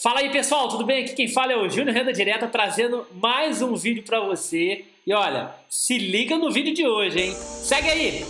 Fala aí pessoal, tudo bem? Aqui quem fala é o Júnior Renda Direta trazendo mais um vídeo para você. E olha, se liga no vídeo de hoje, hein? Segue aí!